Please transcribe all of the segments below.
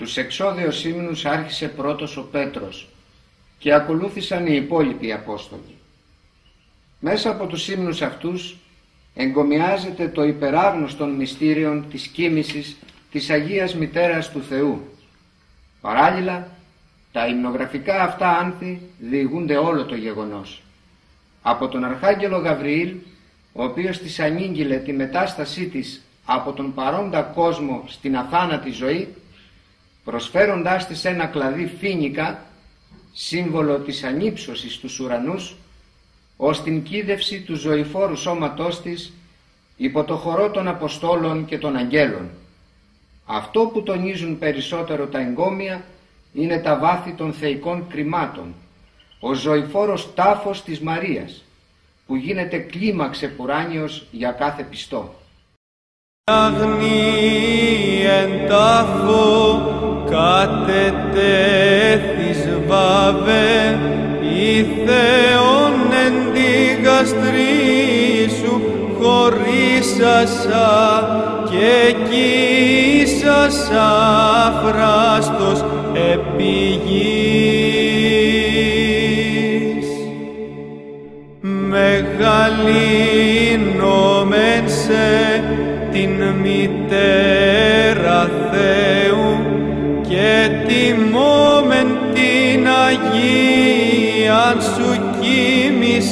τους εξώδεους ύμνους άρχισε πρώτος ο Πέτρος και ακολούθησαν οι υπόλοιποι Απόστολοι. Μέσα από τους ύμνους αυτούς εγκομιάζεται το υπεράγνωστον μυστήριον της κοίμησης της Αγίας Μητέρας του Θεού. Παράλληλα, τα υμνογραφικά αυτά άνθη διηγούνται όλο το γεγονός. Από τον Αρχάγγελο Γαβριήλ, ο οποίος της ανήγγειλε τη μετάστασή της από τον παρόντα κόσμο στην αθάνατη ζωή, προσφέροντάς της ένα κλαδί φίνικα, σύμβολο της ανύψωσης τους ουρανούς, ως την κίδευση του ζωηφόρου σώματός της υπό το χορό των Αποστόλων και των Αγγέλων. Αυτό που τονίζουν περισσότερο τα εγκόμια είναι τα βάθη των θεϊκών κρυμάτων, ο ζωηφόρος τάφος της Μαρίας, που γίνεται κλίμα πουράνιος για κάθε πιστό. Αγνή εν τάφος κατετέθης βάβε η Θεόν εν τη γαστρή σου χωρίσασα και κύσασα φράστος επί γης. Μεγαλύνομεν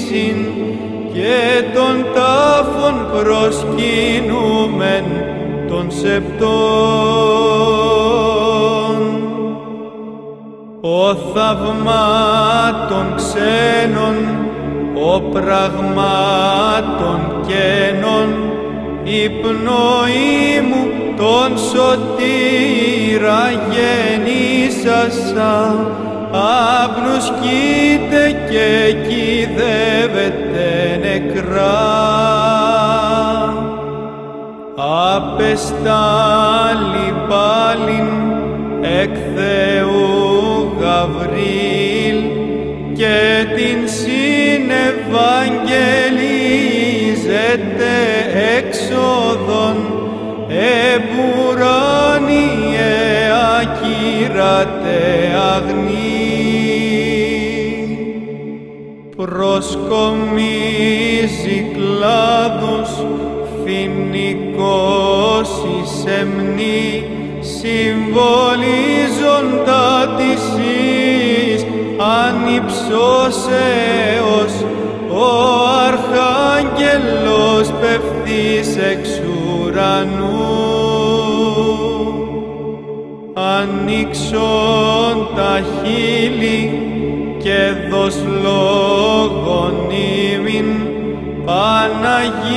κοίμησιν και τον τάφον προσκύνομεν των σεπτών. Ο θαυμάτων ξένων, ο πραγμάτων κένων, η πνοή μου τον σωτήρα γεννήσασα άπνους κοίται και κυδεύεται νεκρά. Απεστάλλει πάλιν εκ Θεού Γαβρίλ και την συνευαγγελίζεται έξοδον επουράνιε ακύρατε αγνή προσκομίζει κλάδους φοινικός η σεμνή συμβολίζοντα της εις. Ανυψώσεως ο Αρχάγγελος πεφθείς εξ ουρανού. Ανοίξον τα χείλη και Παναγία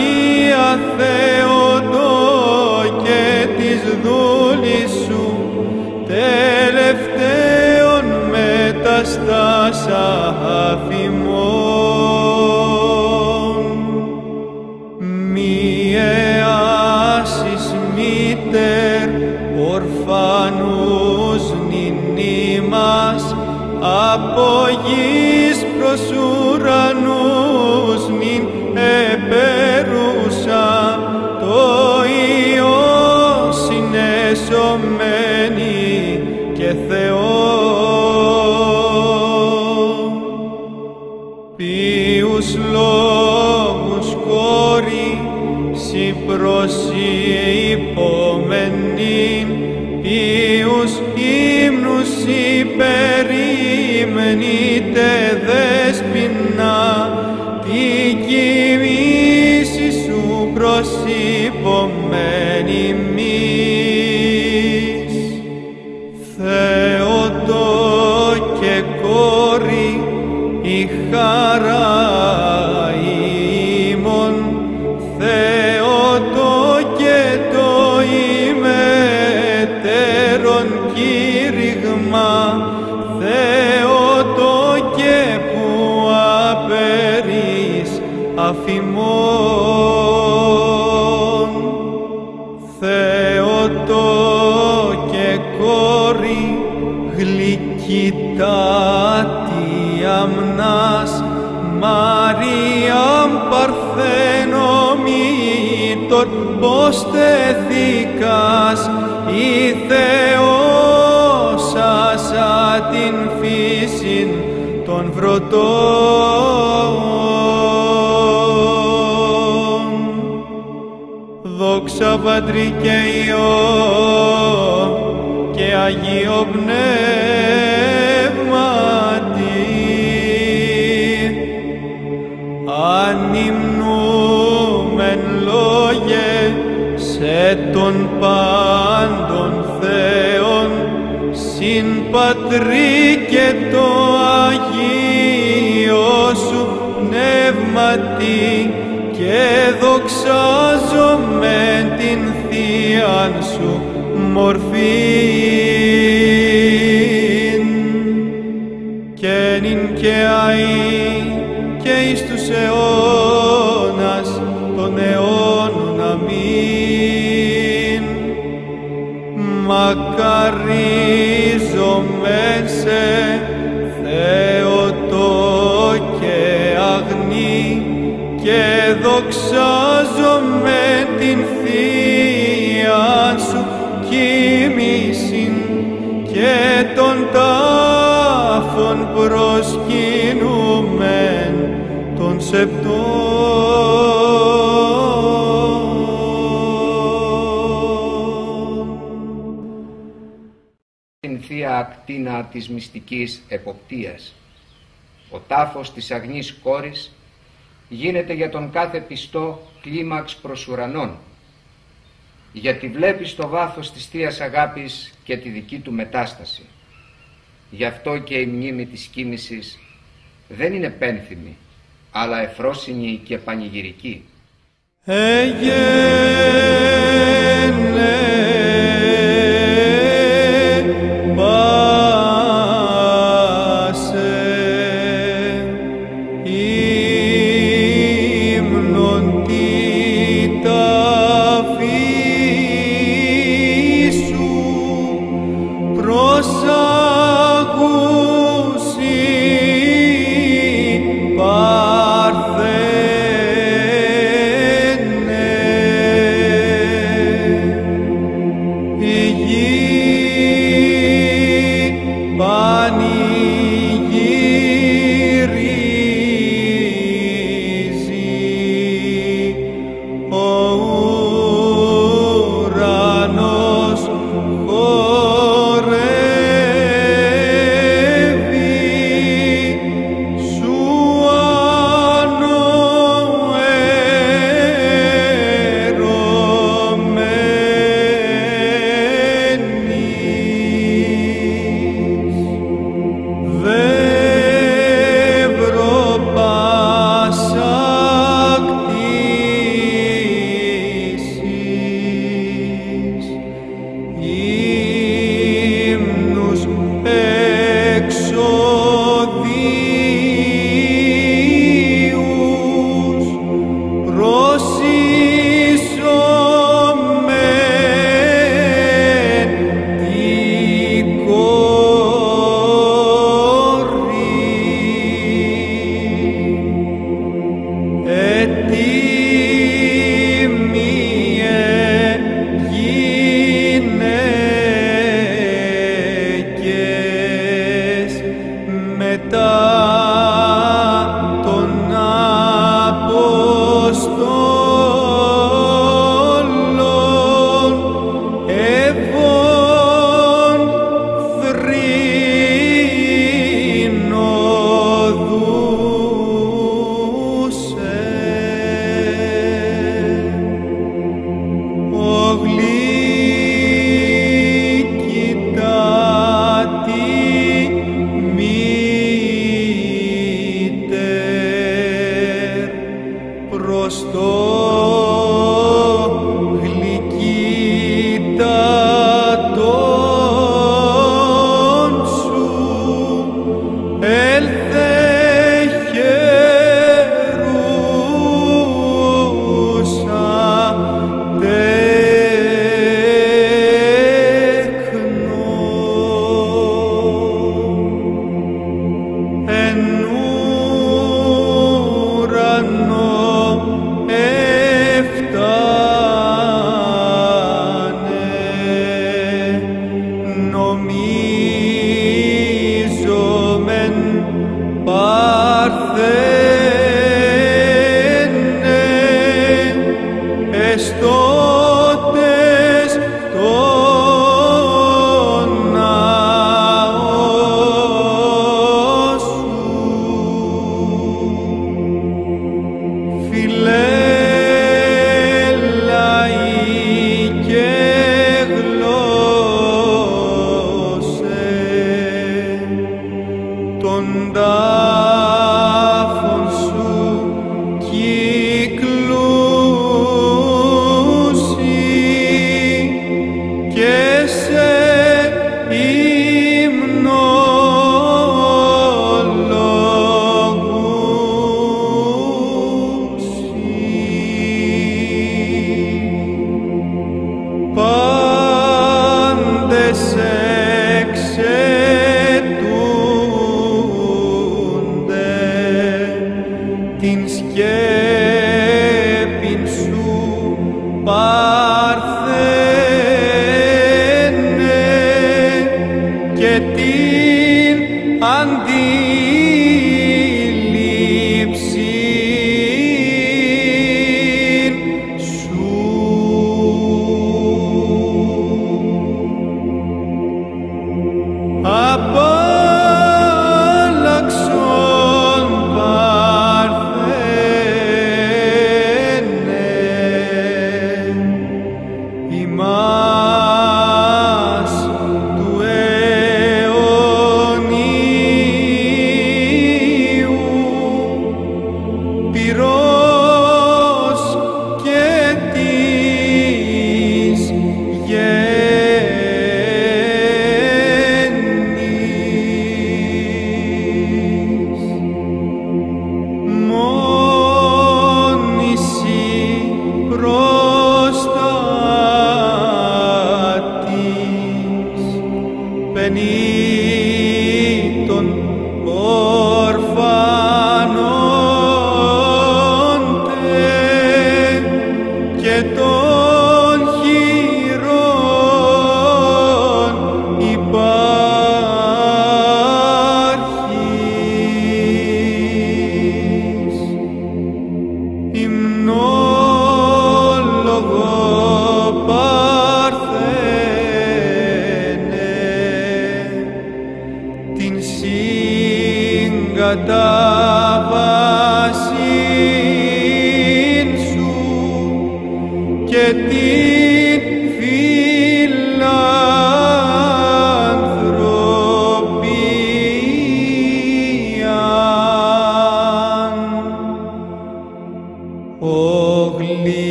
σοι Μαριάμ παρθένομήτων πως τεθήκας η Θεό την φύση των βρωτών. Δόξα Πατρί και Υιό και Αγίο Πνεύματι Πατρί και το Αγίο σου πνεύματι και δοξάζομαι την Θείαν σου μορφήν. Και νυν και αΐ και εις τους αιώνας μακαρίζομαι σε Θεοτό και αγνή και δοξάζομαι την Θείαν σου κοίμησιν και των τάφων προσκυνούμεν των σεπτών. Την θεία ακτίνα της μυστικής εποπτείας. Ο τάφος της αγνής κόρης γίνεται για τον κάθε πιστό κλίμαξ προς ουρανών, γιατί βλέπει στο βάθος της θείας αγάπης και τη δική του μετάσταση. Γι' αυτό και η μνήμη της κοίμησης δεν είναι πένθυμη, αλλά εφρόσινη και πανηγυρική. Εγένε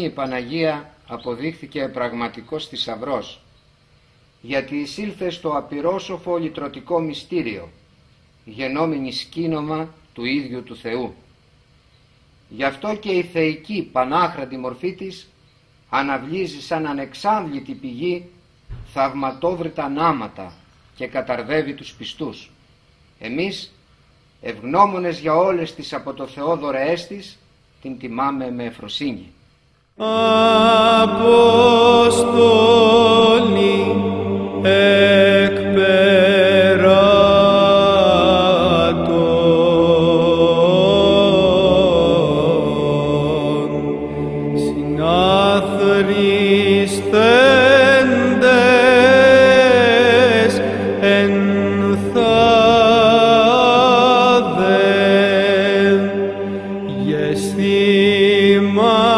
και αγνή η Παναγία αποδείχθηκε πραγματικός θησαυρός, γιατί εισήλθε στο απειρόσοφο λυτρωτικό μυστήριο, γενόμενη σκήνομα του ίδιου του Θεού. Γι' αυτό και η θεϊκή πανάχρατη μορφή της αναβλύζει σαν ανεξάμβλητη πηγή θαυματόβρητα νάματα και καταρδεύει τους πιστούς. Εμείς, ευγνώμονες για όλες τις από το Θεό δωρεές της, την τιμάμε με εφροσύνη. Απόστολοι εκπεράτων συναθρίστεντες εν θάδε γεστημάνι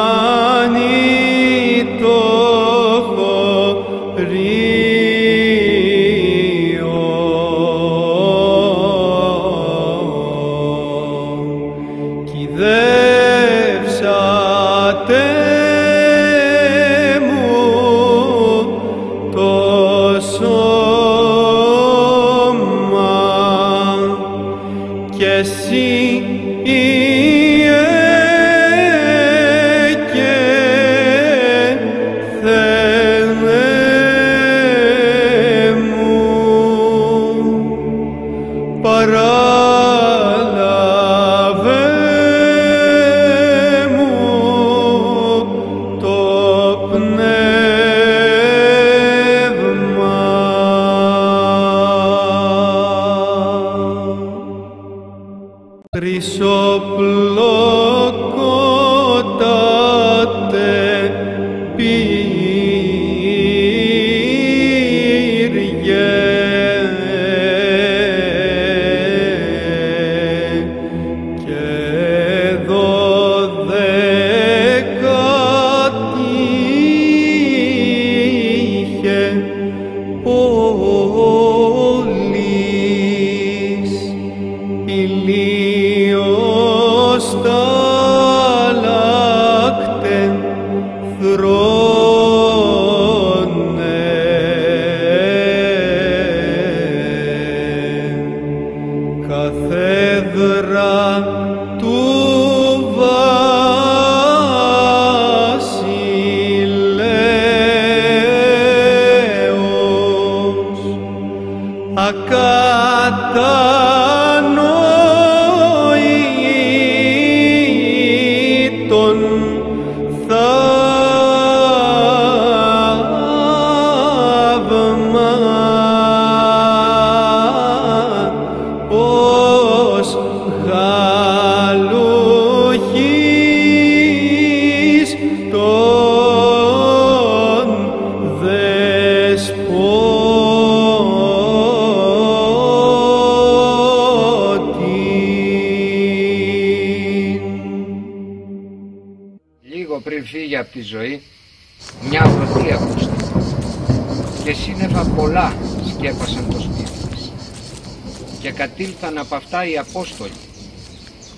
κατήλθαν από αυτά οι Απόστολοι,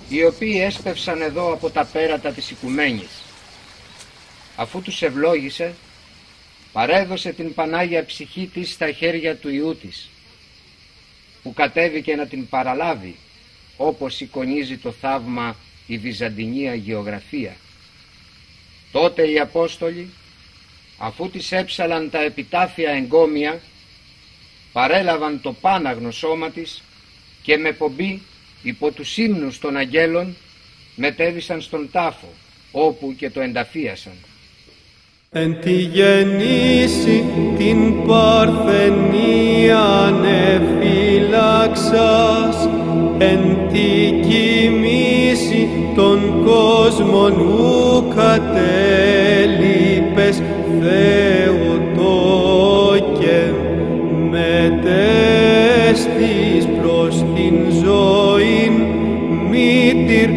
οι οποίοι έσπευσαν εδώ από τα πέρατα της οικουμένης. Αφού τους ευλόγησε, παρέδωσε την Πανάγια ψυχή της στα χέρια του Ιού της, που κατέβηκε να την παραλάβει, όπως εικονίζει το θαύμα η Βυζαντινή Αγιογραφία. Τότε οι Απόστολοι, αφού τις έψαλαν τα επιτάφια εγκόμια, παρέλαβαν το πάναγνο σώμα της και με πομπή υπό τους ύμνους των αγγέλων μετέβησαν στον τάφο, όπου και το ενταφίασαν. Εν τη γεννήση την παρθενίαν εφύλαξας, εν τη κοιμήση των κόσμων ου κατέλειπες Θεοτόκε μήτυρ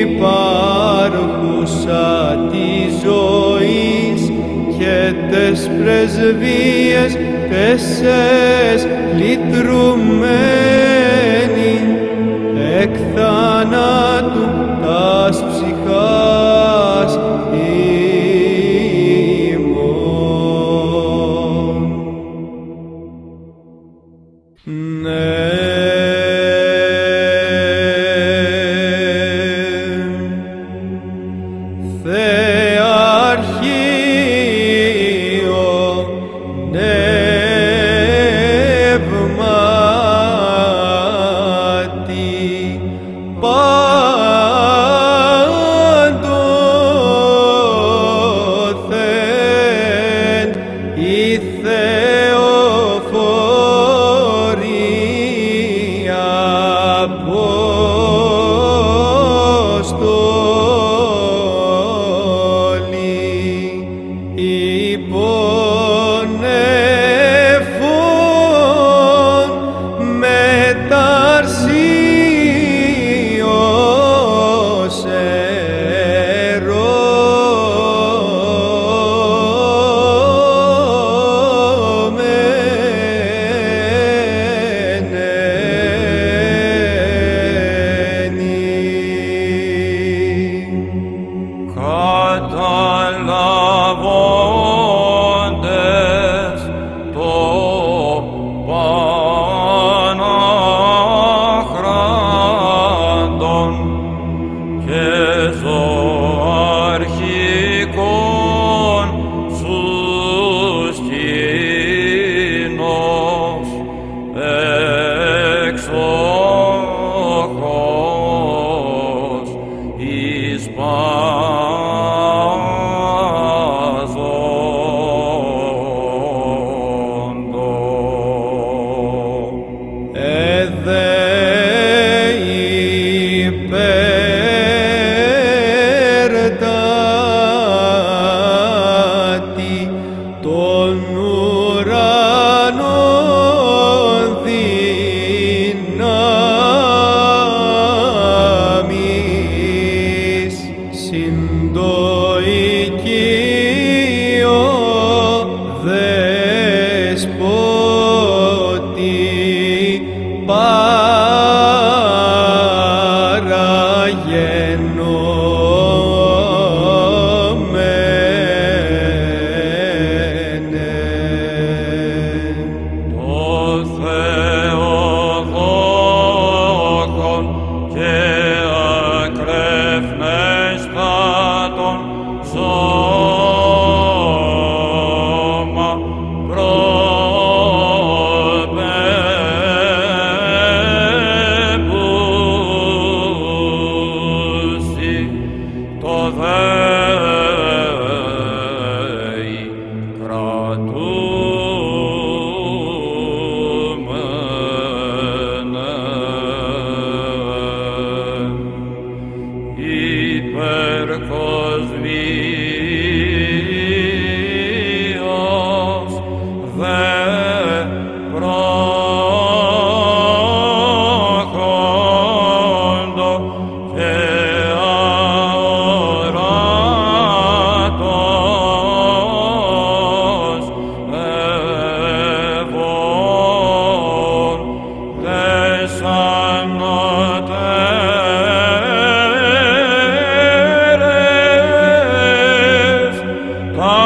υπάρχουσα της ζωής και τες πρεσβείες τεσσές λυτρουμένη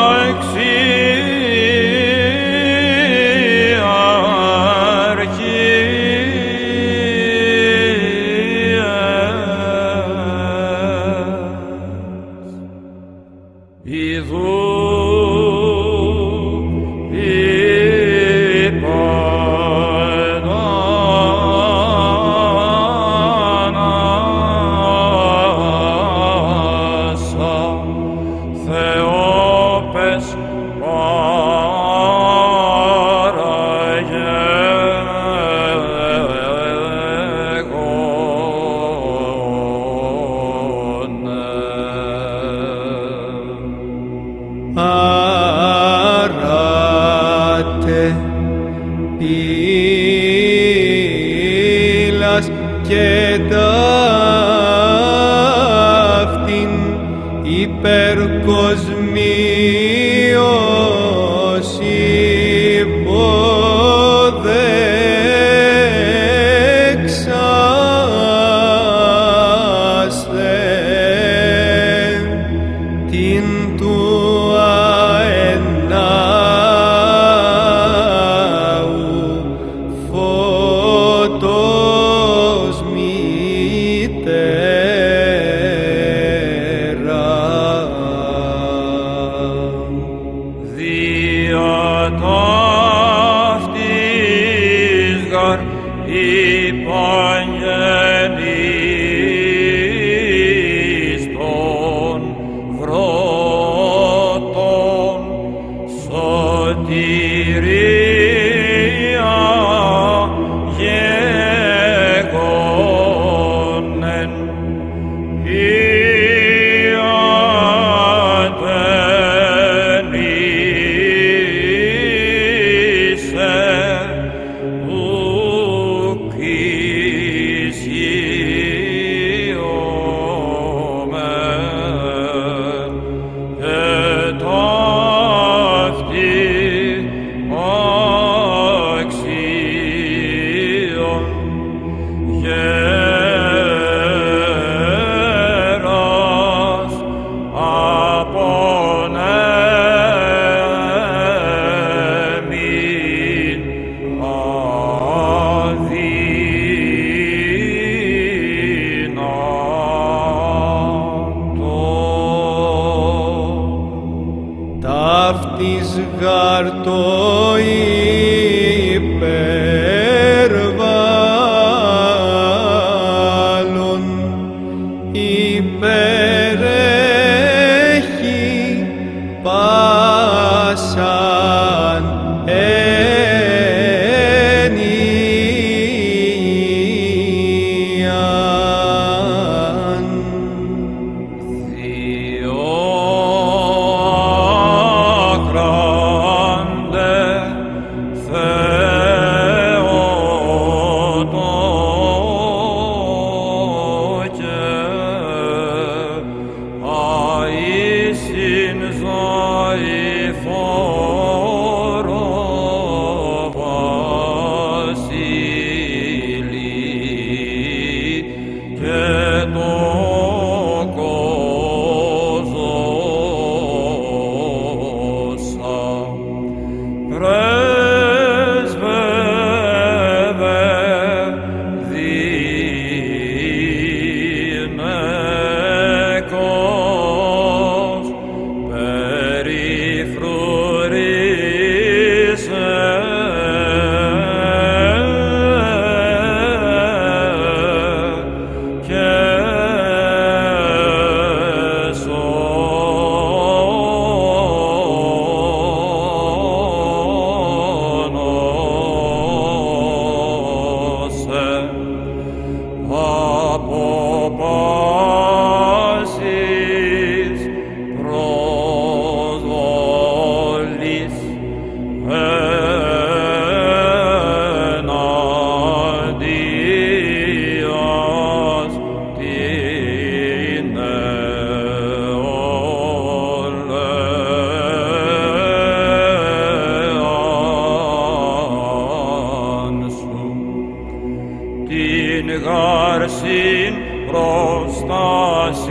like sea. Υπερβάλλον mere την γάρσιν προστασίαν